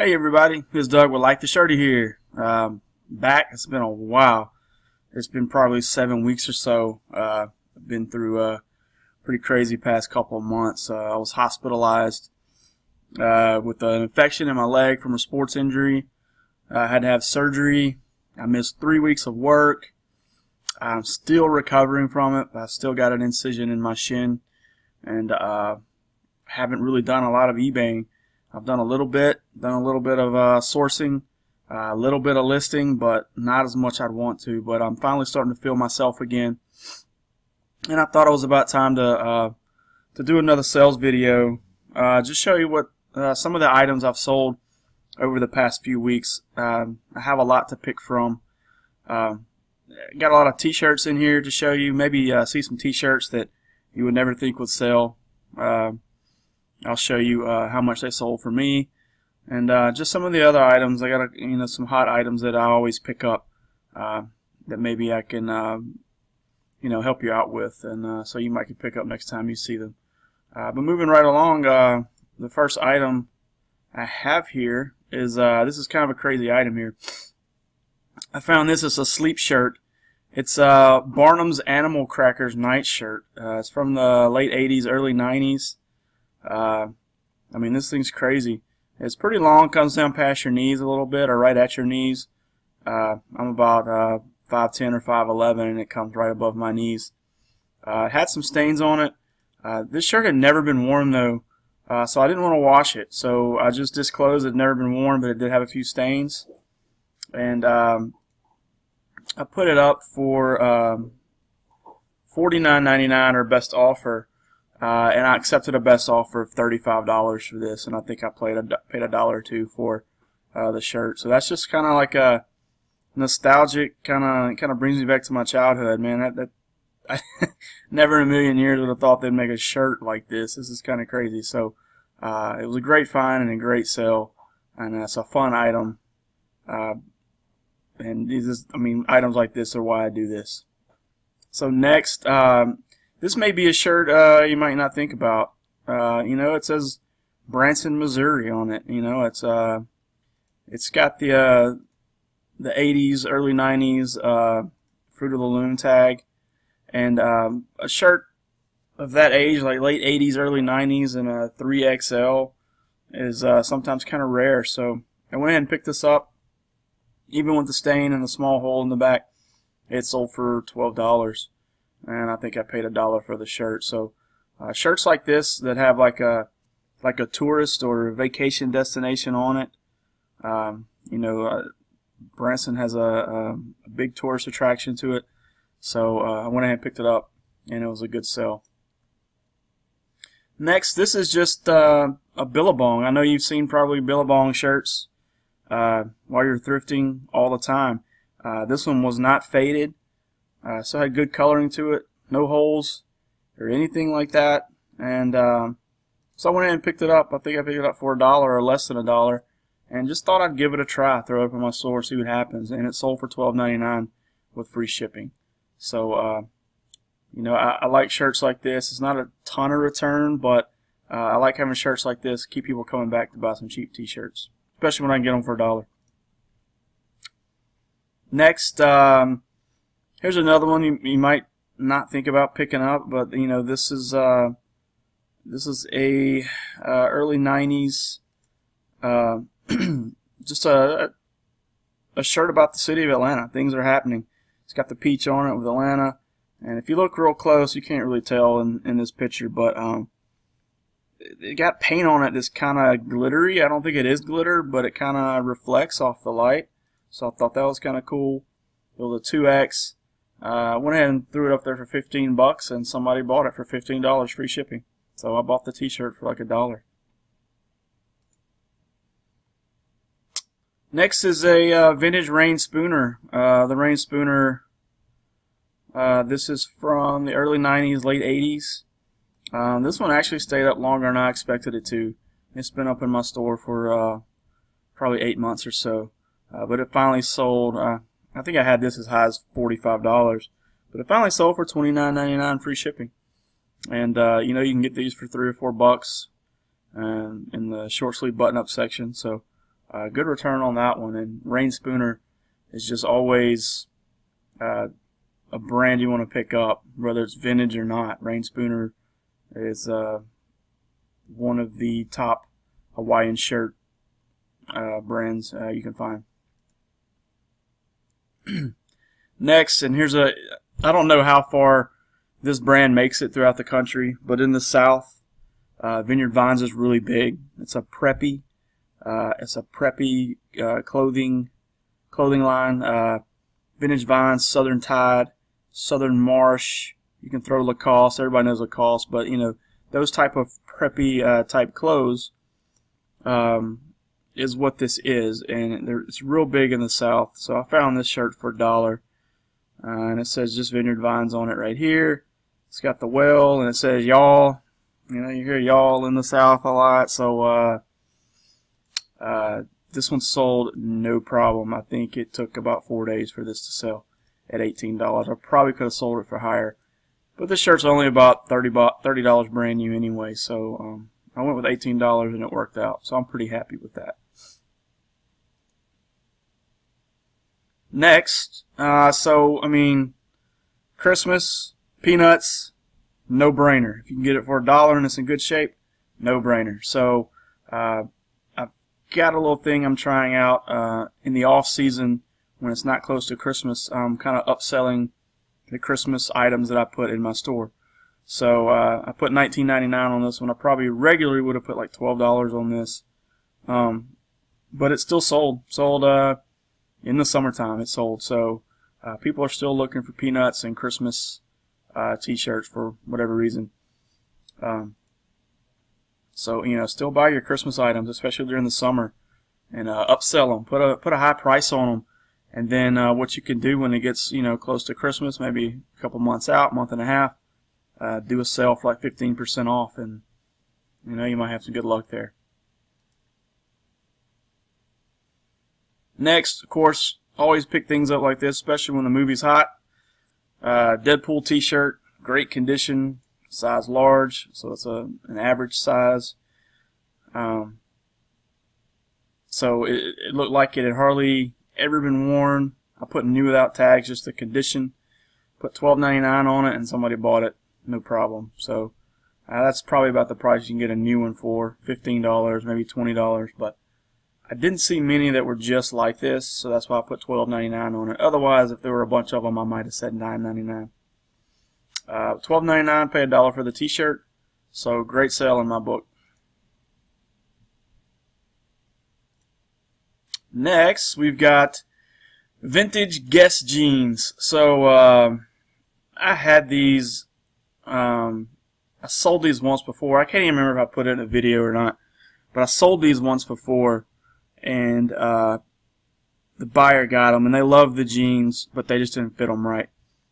Hey everybody, is Doug with Like the Shirty here. Um, back, it's been a while. It's been probably seven weeks or so. Uh, I've been through a pretty crazy past couple of months. Uh, I was hospitalized uh, with an infection in my leg from a sports injury. I had to have surgery. I missed three weeks of work. I'm still recovering from it. I still got an incision in my shin and uh, haven't really done a lot of eBaying. I've done a little bit, done a little bit of uh, sourcing, uh, a little bit of listing, but not as much I'd want to. But I'm finally starting to feel myself again, and I thought it was about time to uh, to do another sales video. Uh, just show you what uh, some of the items I've sold over the past few weeks. Um, I have a lot to pick from. Um, got a lot of T-shirts in here to show you. Maybe uh, see some T-shirts that you would never think would sell. Um, I'll show you uh, how much they sold for me and uh, just some of the other items. I got a, you know some hot items that I always pick up uh, that maybe I can um, you know help you out with, and uh, so you might can pick up next time you see them. Uh, but moving right along, uh, the first item I have here is this is kind of a crazy item here. I found this as a sleep shirt. It's Barnum's Animal Crackers night shirt. it's from the late 80s, early 90s. Uh, I mean, this thing's crazy. It's pretty long, comes down past your knees a little bit, or right at your knees. Uh, I'm about uh, 5'10 or 5'11, and it comes right above my knees. Uh, it had some stains on it. Uh, this shirt had never been worn, though, uh, so I didn't want to wash it. So I just disclosed it had never been worn, but it did have a few stains. And um, I put it up for um, $49.99 or best offer. Uh, and I accepted a best offer of $35 for this, and I think I paid a, paid a dollar or two for uh, the shirt. So that's just kind of like a nostalgic kind of kind of brings me back to my childhood, man. That, that I never in a million years would have thought they'd make a shirt like this. This is kind of crazy. So uh, it was a great find and a great sale, and it's a fun item. Uh, and these, is, I mean, items like this are why I do this. So next, um, this may be a shirt uh, you might not think about. Uh, you know, it says Branson, Missouri on it. You know, it's uh, it's got the uh, the 80s, early 90s uh, Fruit of the Loom tag, and um, a shirt of that age, like late 80s, early 90s, and a 3XL is uh, sometimes kind of rare. So I went ahead and picked this up. Even with the stain and the small hole in the back, it sold for twelve dollars and I think I paid a dollar for the shirt. So uh, shirts like this that have like a like a tourist or a vacation destination on it. Um, you know, uh, Branson has a, a, a, big tourist attraction to it, so uh, I went ahead and picked it up, and it was a good sell. Next, this is just uh, a Billabong. I know you've seen probably Billabong shirts uh, while you're thrifting all the time. Uh, this one was not faded. Uh, so had good coloring to it, no holes or anything like that. And um, so I went ahead and picked it up. I think I picked it up for a dollar or less than a dollar, and just thought I'd give it a try, throw it up in my store, see what happens. And it sold for $12.99 with free shipping. So uh, you know, I, I, like shirts like this. It's not a ton of return, but uh, I like having shirts like this. Keep people coming back to buy some cheap T-shirts, especially when I can get them for a dollar. Next, um, Here's another one you, you might not think about picking up, but you know this is uh, this is a uh, early '90s, uh, just a a shirt about the city of Atlanta. Things are happening. It's got the peach on it with Atlanta, and if you look real close, you can't really tell in in this picture, but um, it got paint on it that's kind of glittery. I don't think it is glitter, but it kind of reflects off the light. So I thought that was kind of cool. It was a 2X. I uh, went ahead and threw it up there for 15 bucks, and somebody bought it for $15 free shipping. So I bought the T-shirt for like a dollar. Next is a uh, vintage Reyn Spooner. Uh, the Reyn Spooner. Uh, this is from the early 90s, late 80s. Um, this one actually stayed up longer than I expected it to. It's been up in my store for uh, probably eight months or so, uh, but it finally sold. I think I had this as high as $45, but it finally sold for $29.99 free shipping. And, uh, you know, you can get these for three or four bucks um, in the short sleeve button up section. So uh, good return on that one. And Reyn Spooner is just always uh, a brand you want to pick up, whether it's vintage or not. Reyn Spooner is uh, one of the top Hawaiian shirt uh, brands uh, you can find. Next, and here's a, I don't know how far this brand makes it throughout the country, but in the South, uh, Vineyard Vines is really big. It's a preppy, uh, it's a preppy uh, clothing clothing line. Uh, Vintage Vines, Southern Tide, Southern Marsh. You can throw Lacoste. Everybody knows Lacoste, but you know those type of preppy uh, type clothes um, is what this is, and it's real big in the South. So I found this shirt for a dollar, uh, and it says just Vineyard Vines on it right here. It's got the well, and it says y'all. You know, you hear y'all in the South a lot, so uh, uh, this one sold no problem. I think it took about four days for this to sell at $18. I probably could have sold it for higher. But this shirt's only about $30 brand new anyway, so um, I went with $18 and it worked out. So I'm pretty happy with that. Next, uh, so, I mean, Christmas, peanuts, no brainer. If you can get it for a dollar and it's in good shape, no brainer. So, uh, I've got a little thing I'm trying out uh, in the off season when it's not close to Christmas. I'm kind of upselling the Christmas items that I put in my store. So uh, I put $19.99 on this one. I probably regularly would have put like $12 on this, um, but it still sold. Sold uh, in the summertime. It sold. So uh, people are still looking for peanuts and Christmas uh, T-shirts for whatever reason. Um, so you know, still buy your Christmas items, especially during the summer, and uh, upsell them. Put a put a high price on them. And then uh, what you can do when it gets you know close to Christmas, maybe a couple months out, month and a half, uh, do a sale for like 15% off, and you know you might have some good luck there. Next, of course, always pick things up like this, especially when the movie's hot. Uh, Deadpool T-shirt, great condition, size large, so it's a an average size. Um, so it, it looked like it had hardly ever been worn. I put new without tags, just the condition. Put $12.99 on it, and somebody bought it, no problem. So uh, that's probably about the price you can get a new one for, $15, maybe $20. But I didn't see many that were just like this, so that's why I put $12.99 on it. Otherwise, if there were a bunch of them, I might have said $9.99. Uh, $12.99, pay a dollar for the t-shirt. So great sale in my book. Next, we've got vintage Guess jeans. So uh, I had these. Um, I sold these once before. I can't even remember if I put it in a video or not. But I sold these once before, and uh, the buyer got them, and they loved the jeans, but they just didn't fit them right.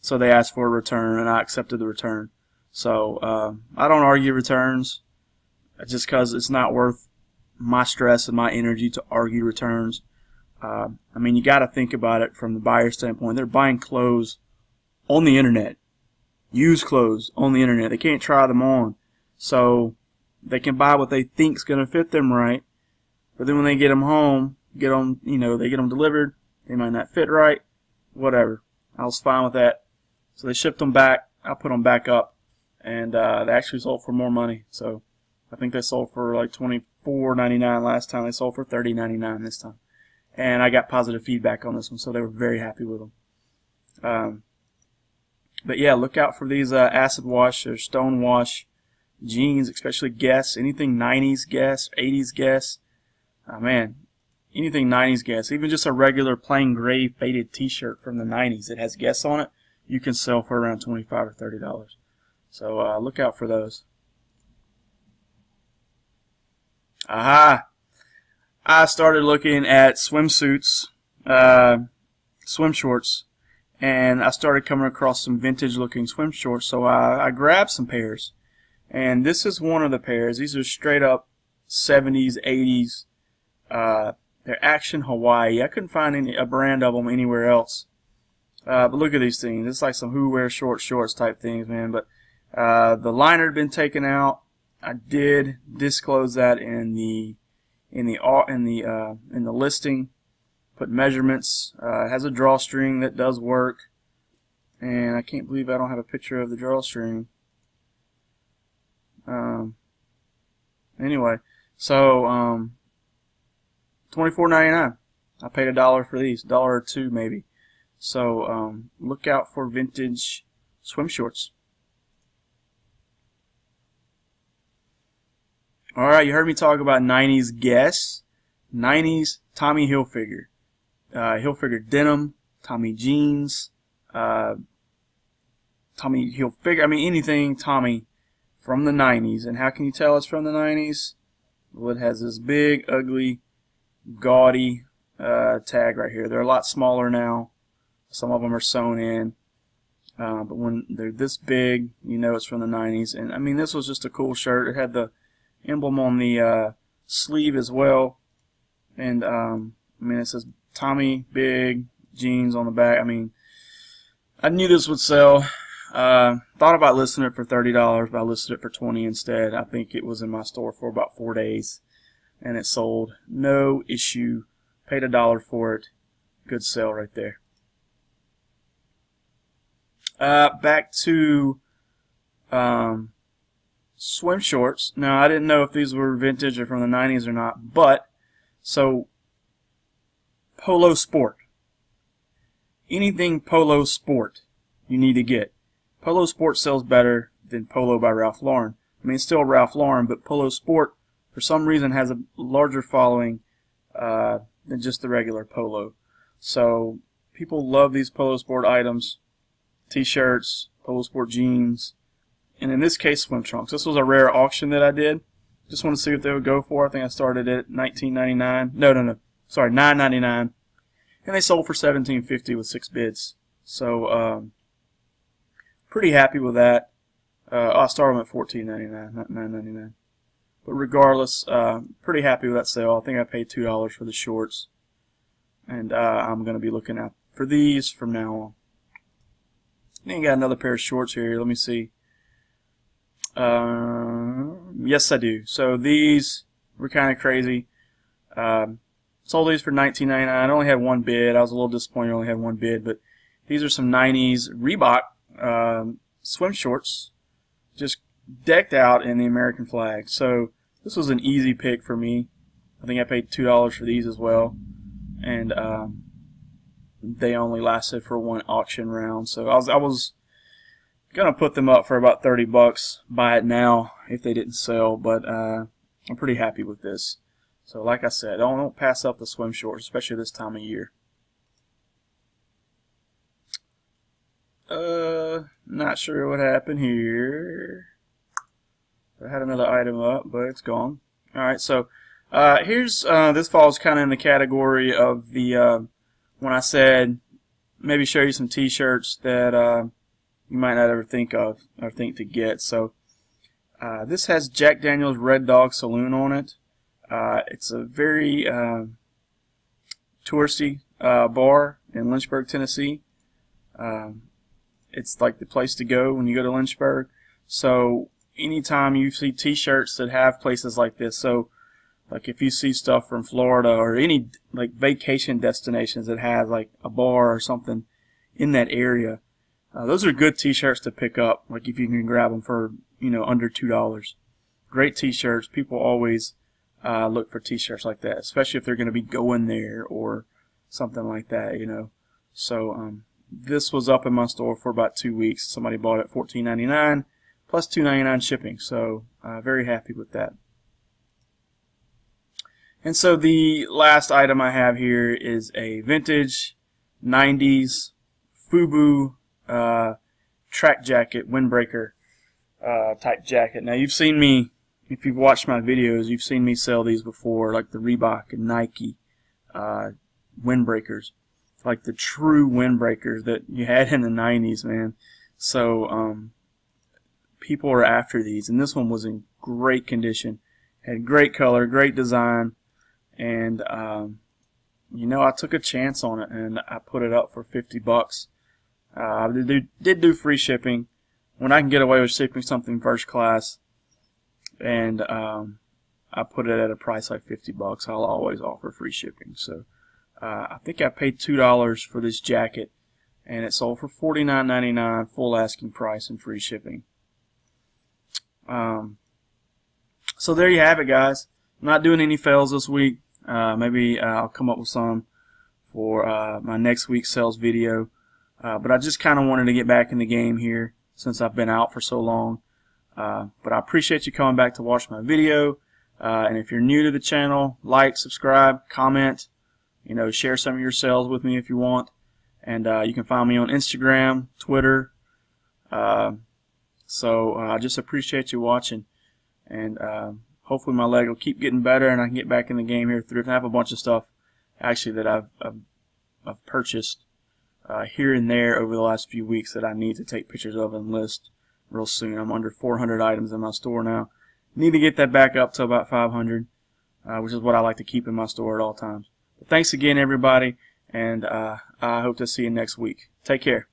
So they asked for a return, and I accepted the return. So uh, I don't argue returns, just because it's not worth my stress and my energy to argue returns. Uh, I mean, you got to think about it from the buyer standpoint. They're buying clothes on the internet, used clothes on the internet. They can't try them on, so they can buy what they think's going to fit them right. But then when they get them home, get them, you know, they get them delivered, they might not fit right. Whatever. I was fine with that. So they shipped them back. I put them back up, and uh, they actually sold for more money. So I think they sold for like twenty four ninety nine last time. They sold for thirty ninety nine this time, and I got positive feedback on this one, so they were very happy with them. Um, but yeah, look out for these uh, acid wash or stone wash jeans, especially Guess anything 90s Guess, 80s Guess. Oh man, anything 90s Guess, even just a regular plain gray faded T-shirt from the 90s that has Guess on it, you can sell for around 25 or 30 dollars. So uh, look out for those. Aha! I started looking at swimsuits, uh, swim shorts, and I started coming across some vintage looking swim shorts, so I, I grabbed some pairs. And this is one of the pairs. These are straight up 70s, 80s. Uh, they're Action Hawaii. I couldn't find any a brand of them anywhere else. Uh, but look at these things. It's like some who wears short shorts type things, man. But uh, the liner had been taken out. I did disclose that in the in the in the uh, in the listing. Put measurements. Uh, it has a drawstring that does work, and I can't believe I don't have a picture of the drawstring. Um, anyway, so um, twenty four ninety nine. I paid a dollar for these, dollar or two maybe. So um, look out for vintage swim shorts. Alright, you heard me talk about 90s Guess. 90s Tommy Hilfiger. Uh, Hilfiger denim, Tommy jeans, uh, Tommy Hilfiger, I mean anything Tommy from the 90s. And how can you tell it's from the 90s? Well, it has this big, ugly, gaudy uh, tag right here. They're a lot smaller now. Some of them are sewn in. Uh, but when they're this big, you know it's from the 90s. And I mean, this was just a cool shirt. It had the emblem on the uh, sleeve as well. And um, I mean, it says Tommy Big jeans on the back. I mean, I knew this would sell. Uh, thought about listing it for thirty dollars, but I listed it for twenty instead. I think it was in my store for about four days, and it sold. No issue. Paid a dollar for it. Good sale right there. Uh, back to um, swim shorts. Now, I didn't know if these were vintage or from the 90s or not, but so Polo Sport. Anything Polo Sport you need to get. Polo Sport sells better than Polo by Ralph Lauren. I mean, it's still Ralph Lauren, but Polo Sport, for some reason, has a larger following uh, than just the regular Polo. So people love these Polo Sport items, t-shirts, Polo Sport jeans, and in this case swim trunks. This was a rare auction that I did. Just want to see what they would go for. I think I started at 19.99. No, no, no. Sorry, 9.99, and they sold for 17.50 with six bids. So um, pretty happy with that. Uh, I started them at 14.99, not 9.99. But regardless, uh, pretty happy with that sale. I think I paid two dollars for the shorts, and uh, I'm going to be looking out for these from now on. Then got another pair of shorts here. Let me see. Uh, yes, I do. So these were kind of crazy. Um, sold these for $19.99. I only had one bid. I was a little disappointed I only had one bid, but these are some 90s Reebok um, swim shorts, just decked out in the American flag. So this was an easy pick for me. I think I paid two dollars for these as well, and um, they only lasted for one auction round. So I was I was gonna put them up for about 30 bucks buy it now if they didn't sell. But uh, I'm pretty happy with this. So like I said don't, don't pass up the swim shorts especially this time of year. Uh not sure what happened here I had another item up but it's gone alright so uh, here's uh, this falls kind of in the category of the uh, when I said maybe show you some t-shirts that uh, you might not ever think of or think to get. So uh, this has Jack Daniels Red Dog Saloon on it. Uh, it's a very touristy bar in Lynchburg, Tennessee. Um, it's like the place to go when you go to Lynchburg. So anytime you see T-shirts that have places like this, so like if you see stuff from Florida or any like vacation destinations that have like a bar or something in that area, uh, those are good t-shirts to pick up, like if you can grab them for, you know, under $2. Great t-shirts. People always uh, look for t-shirts like that, especially if they're going to be going there or something like that, you know. So um, this was up in my store for about two weeks. Somebody bought it $14.99 plus $2.99 shipping, so uh, very happy with that. And so the last item I have here is a vintage 90s FUBU uh, track jacket, windbreaker uh, type jacket. Now you've seen me, if you've watched my videos, you've seen me sell these before, like the Reebok and Nike uh, windbreakers, like the true windbreakers that you had in the 90s, man. So um, people are after these, and this one was in great condition, had great color, great design, and um, you know I took a chance on it, and I put it up for 50 bucks uh, I did do, did do free shipping when I can get away with shipping something first class, and um, I put it at a price like 50 bucks, I'll always offer free shipping. So uh, I think I paid two dollars for this jacket, and it sold for $49.99, full asking price and free shipping. Um, so there you have it, guys. Not doing any fails this week. Uh, maybe uh, I'll come up with some for uh, my next week's sales video. Uh, but I just kind of wanted to get back in the game here since I've been out for so long. Uh, but I appreciate you coming back to watch my video. Uh, and if you're new to the channel, like, subscribe, comment, you know, share some of your sales with me if you want. And you can find me on Instagram, Twitter. So I just appreciate you watching. And hopefully my leg will keep getting better and I can get back in the game here. Through. I have a bunch of stuff actually that I've, I've, I've purchased uh, here and there over the last few weeks that I need to take pictures of and list real soon. I'm under 400 items in my store now. Need to get that back up to about 500, uh, which is what I like to keep in my store at all times. But thanks again, everybody, and uh, I hope to see you next week. Take care.